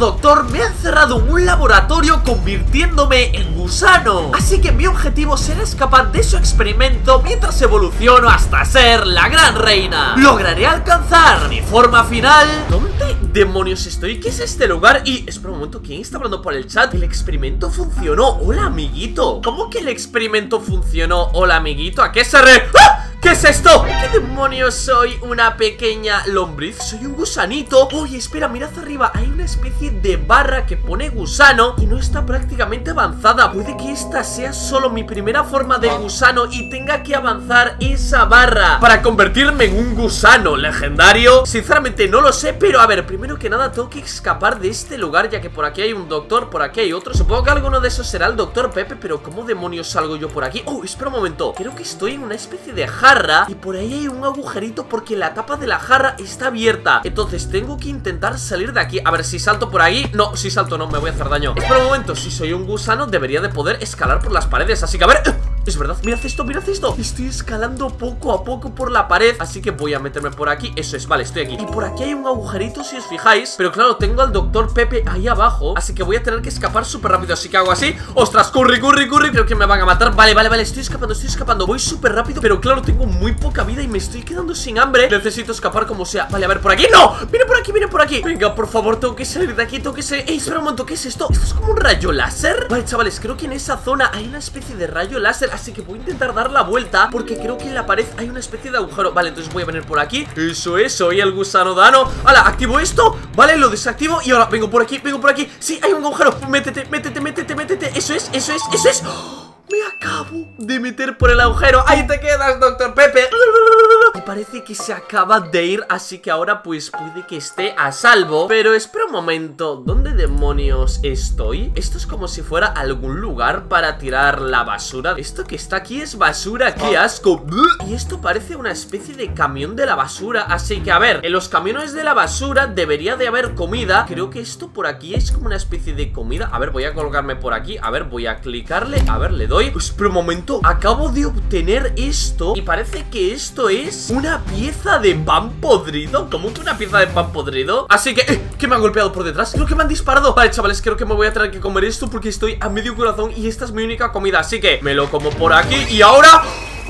doctor me ha encerrado en un laboratorio convirtiéndome en Así que mi objetivo será escapar de su experimento mientras evoluciono hasta ser la gran reina Lograré alcanzar mi forma final ¿Dónde demonios estoy? ¿Qué es este lugar? Y espera un momento, ¿quién está hablando por el chat? El experimento funcionó Hola amiguito ¿Cómo que el experimento funcionó? Hola amiguito ¿A qué se re... ¡Ah! ¿Qué es esto? ¿Qué demonios soy? ¿Una pequeña lombriz? Soy un gusanito Oye, espera, mirad arriba Hay una especie de barra que pone gusano Y no está prácticamente avanzada Puede que esta sea solo mi primera forma de gusano Y tenga que avanzar esa barra Para convertirme en un gusano legendario Sinceramente no lo sé Pero a ver, primero que nada tengo que escapar de este lugar Ya que por aquí hay un doctor, por aquí hay otro. Supongo que alguno de esos será el doctor Pepe Pero ¿cómo demonios salgo yo por aquí? Oh, espera un momento. Creo que estoy en una especie de y por ahí hay un agujerito porque la tapa de la jarra está abierta. Entonces tengo que intentar salir de aquí. A ver si salto por ahí No, si salto no, me voy a hacer daño. Espera un momento, si soy un gusano debería de poder escalar por las paredes. Así que a ver... Es verdad, mirad esto, mirad esto Estoy escalando poco a poco por la pared Así que voy a meterme por aquí Eso es, vale, estoy aquí Y por aquí hay un agujerito si os fijáis Pero claro, tengo al doctor Pepe ahí abajo Así que voy a tener que escapar súper rápido Así que hago así ¡Ostras! ¡Curry, curry, curry! Creo que me van a matar Vale, vale, vale Estoy escapando, estoy escapando Voy súper rápido Pero claro, tengo muy poca vida Y me estoy quedando sin hambre Necesito escapar como sea Vale, a ver, por aquí ¡No! ¡Viene por aquí, viene por aquí! Venga, por favor, tengo que salir de aquí Tengo que salir ¡Ey, espera un momento! ¿Qué es esto? ¿Esto es como un rayo láser? Vale, chavales Creo que en esa zona hay una especie de rayo láser Así que voy a intentar dar la vuelta Porque creo que en la pared hay una especie de agujero. Vale, entonces voy a venir por aquí. Eso es, soy el gusano dano. Hala, activo esto. Vale, lo desactivo Y ahora vengo por aquí, vengo por aquí. Sí, hay un agujero. Métete, métete, métete, métete. Eso es, eso es, eso es. Me acabo de meter por el agujero. Ahí te quedas, doctor Pepe parece que se acaba de ir Así que ahora pues puede que esté a salvo. Pero espera un momento ¿Dónde demonios estoy? Esto es como si fuera algún lugar para tirar la basura. Esto que está aquí es basura ¡Qué asco! Y esto parece una especie de camión de la basura Así que a ver, en los camiones de la basura debería de haber comida. Creo que esto por aquí es como una especie de comida. A ver, voy a colgarme por aquí. A ver, voy a clicarle. A ver, le doy. Pues pero un momento. Acabo de obtener esto Y parece que esto es una pieza de pan podrido ¿Cómo que una pieza de pan podrido? Así que, eh, que me han golpeado por detrás. Creo que me han disparado. Vale, chavales, creo que me voy a tener que comer esto Porque estoy a medio corazón y esta es mi única comida. Así que me lo como por aquí Y ahora...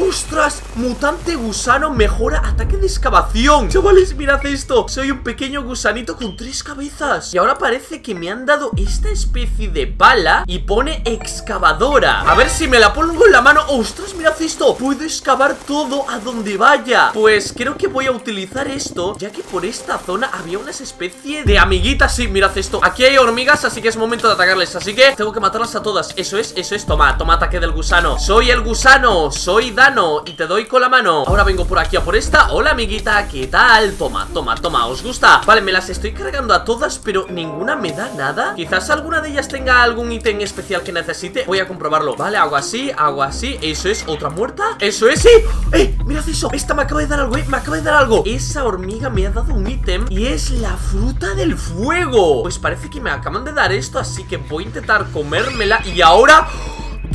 ¡Ostras! Mutante gusano mejora ataque de excavación. Chavales, mirad esto. Soy un pequeño gusanito con tres cabezas. Y ahora parece que me han dado esta especie de pala Y pone excavadora. A ver si me la pongo en la mano. ¡Ostras, mirad esto! Puedo excavar todo a donde vaya. Pues creo que voy a utilizar esto Ya que por esta zona había unas especie de amiguitas. Sí, mirad esto. Aquí hay hormigas, así que es momento de atacarles. Así que tengo que matarlas a todas. Eso es, eso es. Toma, toma ataque del gusano. Soy el gusano. Soy Dan y te doy con la mano Ahora vengo por aquí a por esta Hola amiguita, ¿qué tal? Toma, toma, toma, ¿os gusta? Vale, me las estoy cargando a todas Pero ninguna me da nada Quizás alguna de ellas tenga algún ítem especial que necesite Voy a comprobarlo Vale, hago así, hago así Eso es, ¿otra muerta? Eso es, ¡sí! ¡Eh! Mirad eso Esta me acaba de dar algo, ¿eh? Me acaba de dar algo Esa hormiga me ha dado un ítem Y es la fruta del fuego Pues parece que me acaban de dar esto Así que voy a intentar comérmela Y ahora...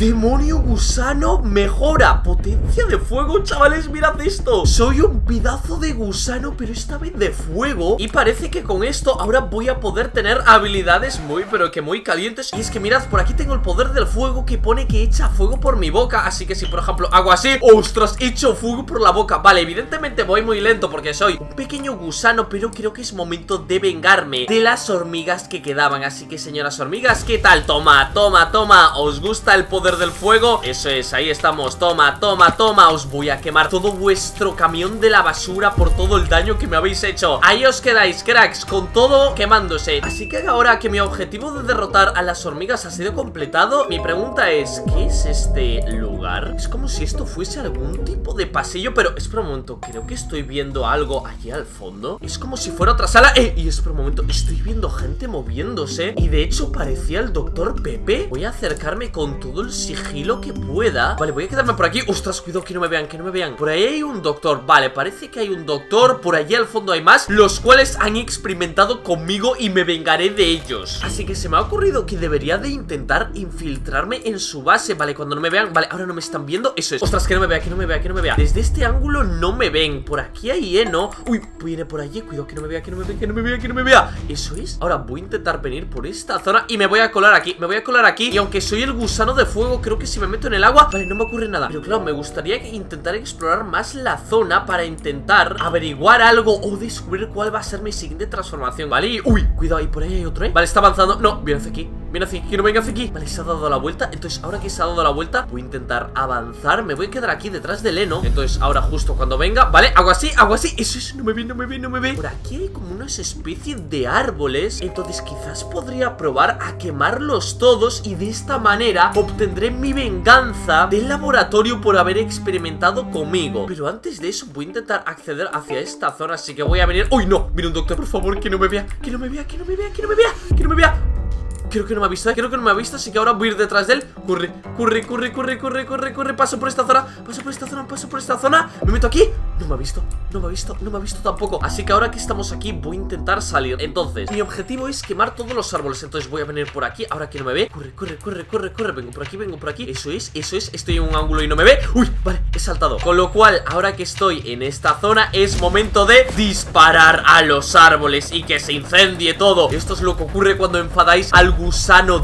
Demonio gusano mejora. Potencia de fuego, chavales, mirad esto. Soy un pedazo de gusano Pero esta vez de fuego. Y parece que con esto ahora voy a poder tener habilidades muy, pero que muy calientes. Y es que mirad, por aquí tengo el poder del fuego Que pone que echa fuego por mi boca. Así que si por ejemplo hago así ¡Ostras! Echo fuego por la boca. Vale, evidentemente voy muy lento porque soy un pequeño gusano Pero creo que es momento de vengarme De las hormigas que quedaban. Así que señoras hormigas, ¿qué tal? Toma, toma, toma. ¿Os gusta el poder del fuego. Eso es, ahí estamos, toma, toma, toma. Os voy a quemar todo vuestro camión de la basura Por todo el daño que me habéis hecho. Ahí os quedáis, cracks, con todo quemándose. Así que ahora que mi objetivo de derrotar a las hormigas ha sido completado Mi pregunta es, ¿qué es este lugar? Es como si esto fuese algún tipo de pasillo Pero, espera un momento, creo que estoy viendo algo allí al fondo. Es como si fuera otra sala. ¡Eh! Y espera un momento, estoy viendo gente moviéndose. Y de hecho parecía el doctor Pepe. Voy a acercarme con todo el sigilo que pueda Vale, voy a quedarme por aquí Ostras, cuidado que no me vean, que no me vean Por ahí hay un doctor, vale, parece que hay un doctor Por allí al fondo hay más Los cuales han experimentado conmigo y me vengaré de ellos Así que se me ha ocurrido que debería de intentar infiltrarme en su base Vale, cuando no me vean, vale, ahora no me están viendo Eso es, ostras, que no me vea, que no me vea, que no me vea Desde este ángulo no me ven Por aquí hay heno Uy, viene por allí, cuidado que no me vea, que no me vea, que no me vea, que no me vea Eso es, ahora voy a intentar venir por esta zona Y me voy a colar aquí, me voy a colar aquí Y aunque soy el gusano de fuego, creo que si me meto en el agua Vale, no me ocurre nada. Pero claro, me gustaría intentar explorar más la zona Para intentar averiguar algo O descubrir cuál va a ser mi siguiente transformación Vale, uy, cuidado, ahí por ahí hay otro, ¿eh? Vale, está avanzando, no, viene hacia aquí Hacia aquí, no venga hacia aquí. Vale, se ha dado la vuelta. Entonces, ahora que se ha dado la vuelta Voy a intentar avanzar. Me voy a quedar aquí detrás del heno Entonces, ahora justo cuando venga Vale, hago así, hago así. Eso es, no me ve, no me ve, no me ve. Por aquí hay como unas especies de árboles. Entonces, quizás podría probar a quemarlos todos Y de esta manera obtendré mi venganza del laboratorio por haber experimentado conmigo. Pero antes de eso voy a intentar acceder hacia esta zona. Así que voy a venir... ¡Uy, no! Mira un doctor, por favor, que no me vea Que no me vea, que no me vea, que no me vea Que no me vea Creo que no me ha visto, creo que no me ha visto Así que ahora voy a ir detrás de él. Corre, corre, corre, corre, corre, corre, corre Paso por esta zona, paso por esta zona, paso por esta zona. Me meto aquí. No me ha visto, no me ha visto, no me ha visto tampoco. Así que ahora que estamos aquí voy a intentar salir. Entonces, mi objetivo es quemar todos los árboles. Entonces voy a venir por aquí, ahora que no me ve. Corre, corre, corre, corre, corre. Vengo por aquí, vengo por aquí. Eso es, eso es, estoy en un ángulo y no me ve. Uy, vale, he saltado. Con lo cual, ahora que estoy en esta zona Es momento de disparar a los árboles Y que se incendie todo. Esto es lo que ocurre cuando enfadáis al gusano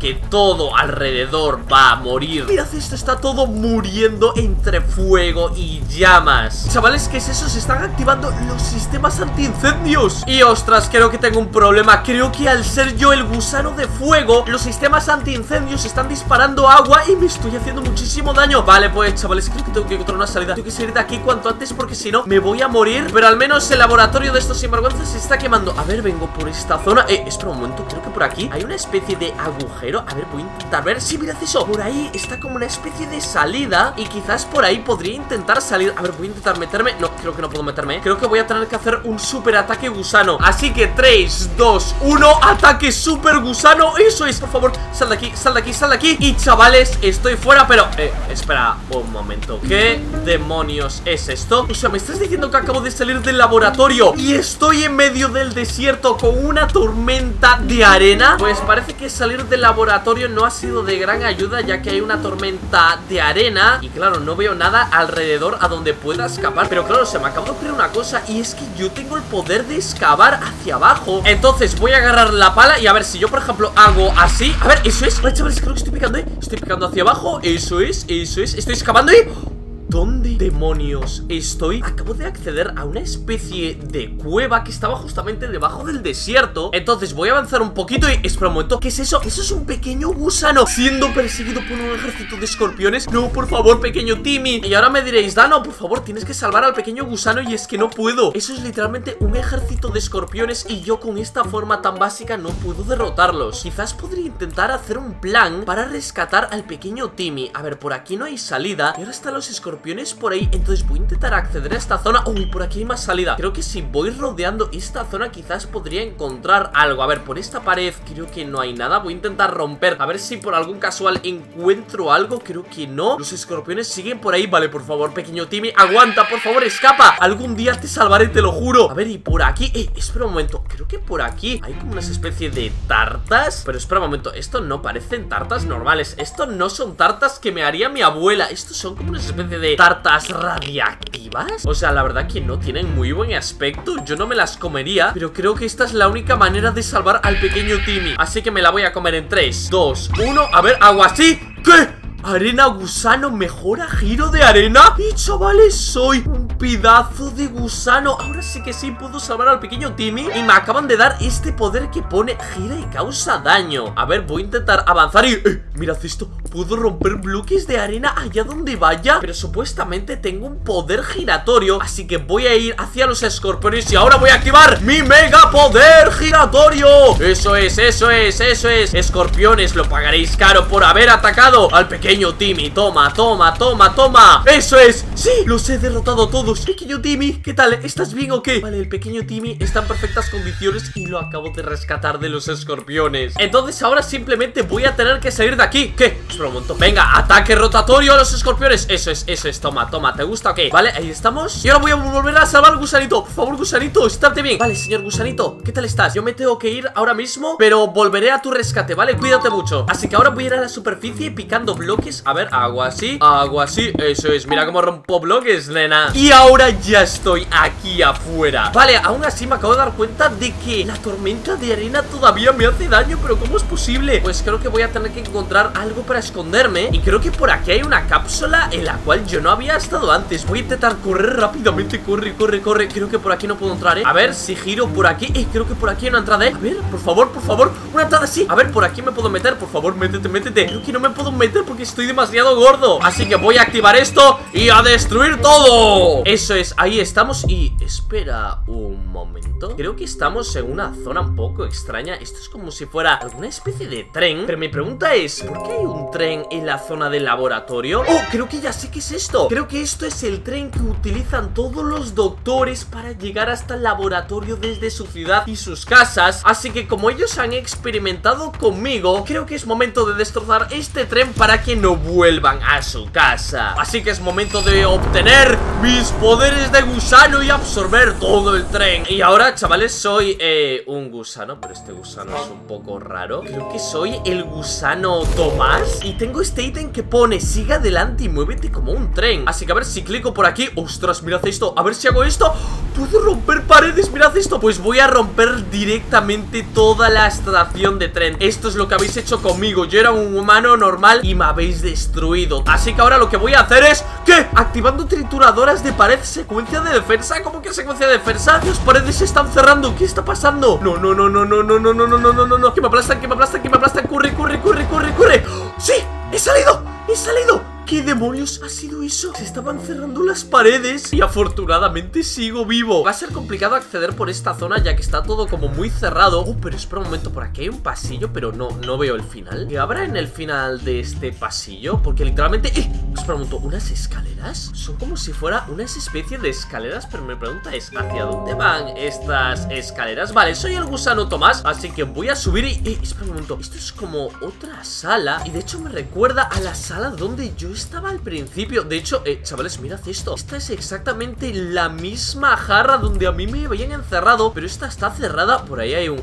que todo alrededor va a morir. Mirad esto, está todo muriendo entre fuego y llamas. Chavales, ¿qué es eso? Se están activando los sistemas antiincendios. Y ostras, creo que tengo un problema. Creo que al ser yo el gusano de fuego Los sistemas antiincendios están disparando agua Y me estoy haciendo muchísimo daño. Vale, pues chavales, creo que tengo que encontrar una salida. Tengo que salir de aquí cuanto antes porque si no me voy a morir. Pero al menos el laboratorio de estos sinvergüenzas se está quemando. A ver, vengo por esta zona. Eh, espera un momento, creo que por aquí hay una especie de agujero. A ver, voy a intentar ver Si, mirad eso Por ahí está como una especie de salida Y quizás por ahí podría intentar salir. A ver, voy a intentar meterme. No, creo que no puedo meterme ¿eh? Creo que voy a tener que hacer un super ataque gusano. Así que 3, 2, 1 Ataque super gusano. Eso es, por favor Sal de aquí, sal de aquí, sal de aquí. Y chavales, estoy fuera Pero, eh, espera un momento. ¿Qué demonios es esto? O sea, me estás diciendo que acabo de salir del laboratorio Y estoy en medio del desierto Con una tormenta de arena. Pues parece que salir del laboratorio no ha sido de gran ayuda ya que hay una tormenta de arena y claro, no veo nada alrededor a donde pueda escapar. Pero claro, se me acaba de ocurrir una cosa y es que yo tengo el poder de excavar hacia abajo. Entonces voy a agarrar la pala y a ver si yo, por ejemplo, hago así. A ver, eso es. Vale, chavales, creo que estoy picando, ¿eh? Estoy picando hacia abajo. Eso es, eso es. Estoy excavando y... ¿Dónde demonios estoy? Acabo de acceder a una especie de cueva que estaba justamente debajo del desierto. Entonces voy a avanzar un poquito y... Espera un momento, ¿qué es eso? Eso es un pequeño gusano siendo perseguido por un ejército de escorpiones. No, por favor, pequeño Timmy. Y ahora me diréis, Dano, por favor, tienes que salvar al pequeño gusano y es que no puedo Eso es literalmente un ejército de escorpiones y yo con esta forma tan básica no puedo derrotarlos. Quizás podría intentar hacer un plan para rescatar al pequeño Timmy. A ver, por aquí no hay salida. Y ahora están los escorpiones por ahí Entonces voy a intentar acceder a esta zona. Uy, por aquí hay más salida. Creo que si voy rodeando esta zona quizás podría encontrar algo. A ver, por esta pared creo que no hay nada. Voy a intentar romper. A ver si por algún casual encuentro algo. Creo que no. Los escorpiones siguen por ahí. Vale, por favor, pequeño Timmy Aguanta, por favor, escapa. Algún día te salvaré, te lo juro. A ver, y por aquí. Eh, espera un momento. Creo que por aquí hay como una especie de tartas. Pero espera un momento. Esto no parecen tartas normales. Esto no son tartas que me haría mi abuela. Estos son como una especie de tartas radiactivas O sea, la verdad que no tienen muy buen aspecto. Yo no me las comería Pero creo que esta es la única manera de salvar al pequeño Timmy. Así que me la voy a comer en 3, 2, 1 A ver, agua así ¿Qué? Arena gusano, mejora giro de arena. Y chavales, soy un pedazo de gusano. Ahora sí que sí puedo salvar al pequeño Timmy. Y me acaban de dar este poder que pone gira y causa daño. A ver, voy a intentar avanzar y... Eh, mirad esto, puedo romper bloques de arena allá donde vaya. Pero supuestamente tengo un poder giratorio. Así que voy a ir hacia los escorpiones Y ahora voy a activar mi mega poder giratorio. Eso es, eso es, eso es. Escorpiones, lo pagaréis caro por haber atacado al pequeño Pequeño Timmy, toma, toma, toma, toma Eso es, sí, los he derrotado todos Pequeño Timmy, ¿qué tal? ¿Estás bien o qué? Vale, el pequeño Timmy está en perfectas condiciones Y lo acabo de rescatar de los escorpiones Entonces ahora simplemente voy a tener que salir de aquí ¿Qué? Espera un momento, venga, ataque rotatorio a los escorpiones Eso es, eso es, toma, toma, ¿te gusta o qué? Vale, ahí estamos Y ahora voy a volver a salvar al gusanito Por favor, gusanito, estate bien Vale, señor gusanito, ¿qué tal estás? Yo me tengo que ir ahora mismo Pero volveré a tu rescate, ¿vale? Cuídate mucho Así que ahora voy a ir a la superficie picando bloques A ver, agua así, agua así Eso es, mira cómo rompo bloques, nena. Y ahora ya estoy aquí afuera. Vale, aún así me acabo de dar cuenta de que La tormenta de arena todavía me hace daño Pero ¿cómo es posible? Pues creo que voy a tener que encontrar algo para esconderme. Y creo que por aquí hay una cápsula En la cual yo no había estado antes. Voy a intentar correr rápidamente, corre, corre, corre. Creo que por aquí no puedo entrar, ¿eh? A ver si giro por aquí. Eh, creo que por aquí hay una entrada, ¿eh? A ver, por favor, por favor. Una entrada, sí. A ver, por aquí me puedo meter, por favor, métete, métete. Creo que no me puedo meter porque estoy demasiado gordo Así que voy a activar esto y a destruir todo. Eso es, ahí estamos y... Espera un momento. Creo que estamos en una zona un poco extraña. Esto es como si fuera alguna especie de tren Pero mi pregunta es, ¿por qué hay un tren en la zona del laboratorio? Oh, creo que ya sé qué es esto. Creo que esto es el tren que utilizan todos los doctores para llegar hasta el laboratorio desde su ciudad y sus casas. Así que como ellos han experimentado conmigo Creo que es momento de destrozar este tren para que no vuelvan a su casa. Así que es momento de obtener mis poderes de gusano y absorber todo el tren. Y ahora, chavales, soy eh, un gusano Pero este gusano es un poco raro. Creo que soy el gusano Tomás. Y tengo este ítem que pone Sigue adelante y muévete como un tren Así que a ver si clico por aquí. Ostras, mirad esto. A ver si hago esto. Puedo romper paredes, mirad esto. Pues voy a romper directamente toda la estación de tren. Esto es lo que habéis hecho conmigo. Yo era un humano normal y me habéis destruido Así que ahora lo que voy a hacer es ¿Qué? Activando trituradoras de pared Secuencia de defensa ¿Cómo que secuencia de defensa Las paredes se están cerrando ¿Qué está pasando? No, no, no, no, no, no, no, no, no, no, no, no Que me aplastan, que me aplastan, que me aplastan Corre, corre, corre, corre, corre ¡Sí! ¡He salido! ¡He salido! ¿Qué demonios ha sido eso? Se estaban cerrando las paredes Y afortunadamente sigo vivo Va a ser complicado acceder por esta zona Ya que está todo como muy cerrado Oh, pero espera un momento, por aquí hay un pasillo Pero no, no veo el final ¿Qué habrá en el final de este pasillo? Porque literalmente... ¡Eh! Un momento, ¿unas escaleras? Son como si fuera unas especies de escaleras Pero mi pregunta es, ¿hacia dónde van estas escaleras? Vale, soy el gusano Tomás Así que voy a subir y... ¡Eh! Espera un momento Esto es como otra sala Y de hecho me recuerda a la sala donde yo estaba al principio De hecho, eh, chavales, mirad esto Esta es exactamente la misma jarra donde a mí me habían encerrado Pero esta está cerrada Por ahí hay un,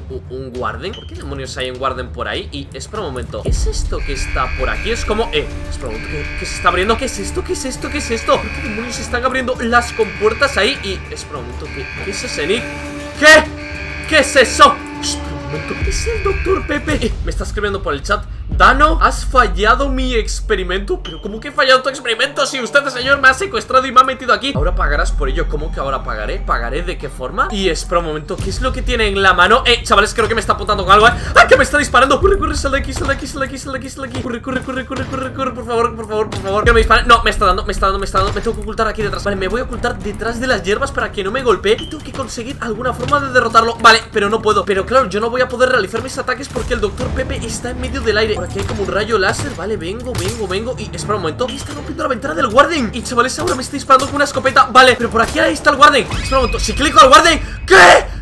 guarden ¿Por qué demonios hay un guarden por ahí? Y espera un momento ¿Qué es esto que está por aquí? Es como... Eh, espera un momento ¿qué, se está abriendo? ¿Qué es esto? ¿Qué es esto? ¿Qué es esto? ¿Por qué demonios están abriendo las compuertas ahí? Y espera un momento ¿Qué, qué es ese Nick? ¿Qué? ¿Qué es eso? Espera un momento ¿Qué es el doctor Pepe? Eh, me está escribiendo por el chat Dano, has fallado mi experimento Pero ¿cómo que he fallado tu experimento? Si usted, señor, me ha secuestrado y me ha metido aquí Ahora pagarás por ello ¿Cómo que ahora pagaré? ¿Pagaré de qué forma? Y espera un momento ¿Qué es lo que tiene en la mano? Eh, chavales, creo que me está apuntando con algo ¿eh? ¡Ah, que me está disparando! ¡Corre, corre! ¡Sal de aquí, sal de aquí, sal de aquí, sal de aquí, sal de aquí! ¡Corre, corre, corre, corre, corre, corre! Por favor, por favor, por favor Que me dispare No, me está dando, me está dando, me está dando Me tengo que ocultar aquí detrás Vale, me voy a ocultar detrás de las hierbas Para que no me golpee Y tengo que conseguir alguna forma de derrotarlo Vale, pero no puedo Pero claro, yo no voy a poder realizar mis ataques Porque el doctor Pepe está en medio del aire Por aquí hay como un rayo láser, vale, vengo, vengo, vengo. Y espera un momento, está rompiendo la ventana del Warden. Y chavales, ahora me está disparando con una escopeta. Vale, pero por aquí ahí está el Warden. Espera un momento, si clico al Warden. ¿Qué?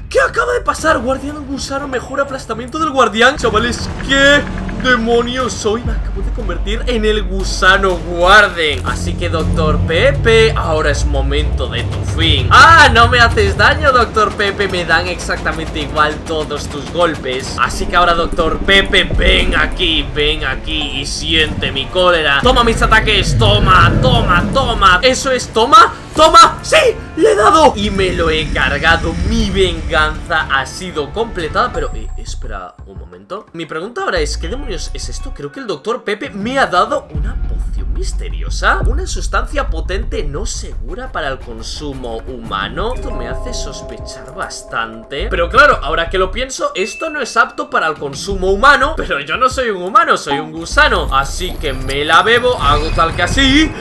¿Qué acaba de pasar? Guardián gusano, mejor aplastamiento del guardián. Chavales, ¿qué demonios soy? Me acabo de convertir en el gusano guarden Así que, doctor Pepe, ahora es momento de tu fin ¡Ah! No me haces daño, doctor Pepe Me dan exactamente igual todos tus golpes Así que ahora, doctor Pepe, ven aquí, ven aquí y siente mi cólera Toma mis ataques, toma, toma, toma Eso es, toma ¡Toma! ¡Sí! ¡Le he dado! Y me lo he cargado Mi venganza ha sido completada Pero, eh, espera un momento Mi pregunta ahora es, ¿qué demonios es esto? Creo que el doctor Pepe me ha dado una poción misteriosa Una sustancia potente no segura para el consumo humano. Esto me hace sospechar bastante. Pero claro, ahora que lo pienso Esto no es apto para el consumo humano Pero yo no soy un humano, soy un gusano. Así que me la bebo, hago tal que así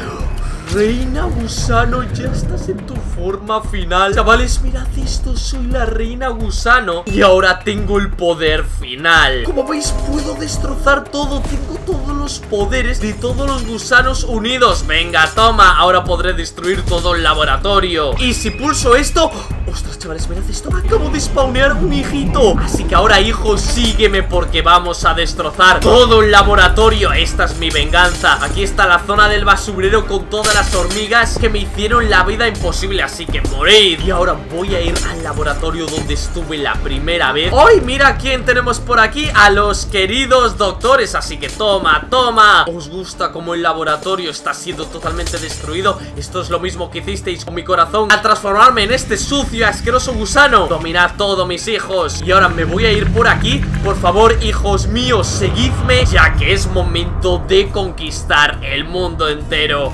Reina gusano, ya estás en tu forma final. Chavales, mirad esto, soy la reina gusano Y ahora tengo el poder final. Como veis, puedo destrozar todo Tengo todos los poderes de todos los gusanos unidos. Venga, toma, ahora podré destruir todo el laboratorio. Y si pulso esto... Ostras, chavales, mirad esto Acabo de spawnear un hijito. Así que ahora, hijo, sígueme porque vamos a destrozar todo el laboratorio. Esta es mi venganza. Aquí está la zona del basurero con todas las hormigas que me hicieron la vida imposible Así que morid Y ahora voy a ir al laboratorio donde estuve la primera vez. ¡Ay, mira quién tenemos por aquí! A los queridos doctores Así que toma, toma. ¿Os gusta cómo el laboratorio está siendo totalmente destruido? Esto es lo mismo que hicisteis con mi corazón Al transformarme en este sucio, asqueroso gusano. Dominad todo, mis hijos. Y ahora me voy a ir por aquí. Por favor, hijos míos, seguidme Ya que es momento de conquistar el mundo entero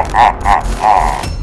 ha ha ha ha!